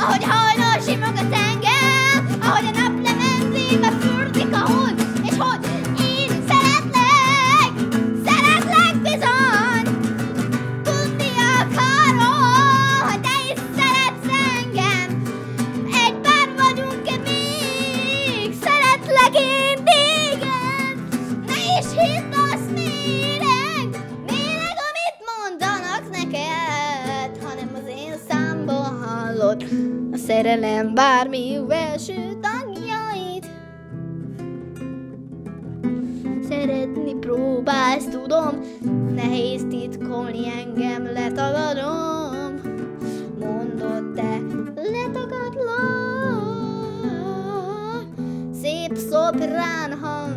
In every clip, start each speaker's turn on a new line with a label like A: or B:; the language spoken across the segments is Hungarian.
A: 你好你好 szerelem bármi első tagjait. Szeretni próbálsz, tudom, nehéz titkolni engem, letagadom. Mondod te, letagadlak. Szép szoprán hangod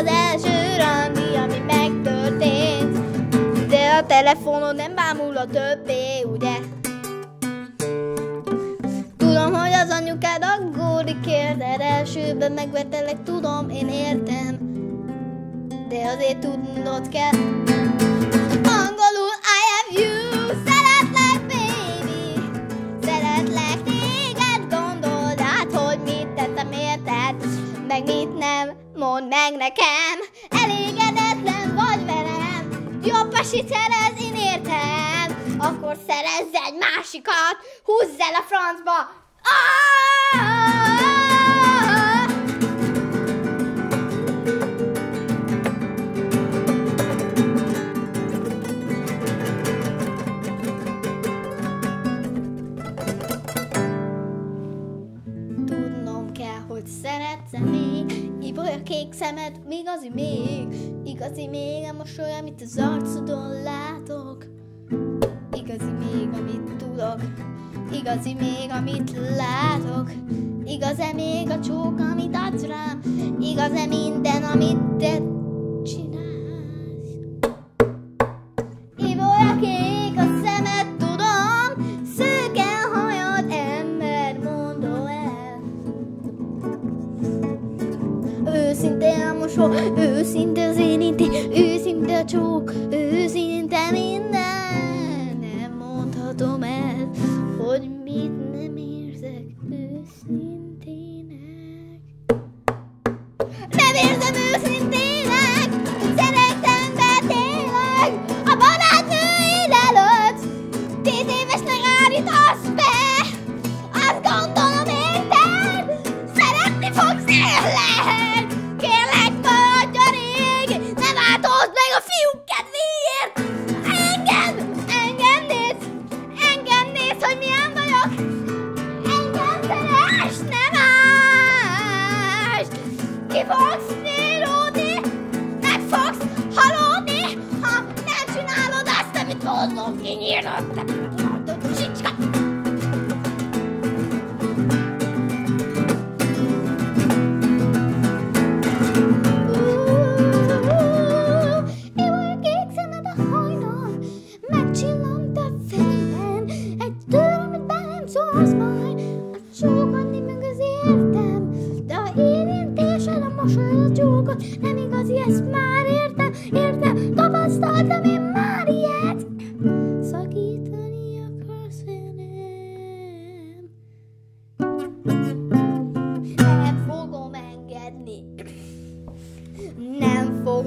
A: az első randi, ami megtörtént? De a telefonod nem bámul a többé, ugye? Tudom, hogy az anyukád aggódik, érted elsőben megvetelek, tudom, én értem. De azért tudnod kell. Mondd meg nekem. Elégedetlen vagy velem, jobb esélyt szerez, én értem. Akkor szerezz egy másikat, húzz el a francba. Ah! Szemed, igazi még Igazi még a mosoly, amit az arcodon látok. Igazi még, amit tudok. Igazi még, amit látok. Igaz-e még a csók, amit adsz rám? Igaz-e minden, amit te fogsz nélódni, meg fogsz halódni, ha nem csinálod azt, amit mondok, kinyírod! Csicska!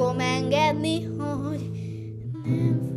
A: Fogom engedni, hogy nem